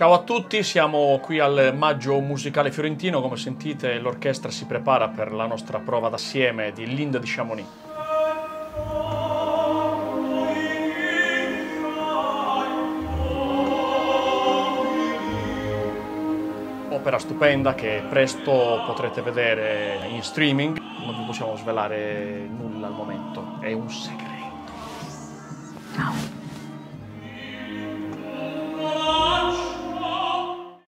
Ciao a tutti, siamo qui al Maggio Musicale Fiorentino, come sentite l'orchestra si prepara per la nostra prova d'assieme di Linda di Chamonix. Opera stupenda che presto potrete vedere in streaming, non vi possiamo svelare nulla al momento, è un segreto.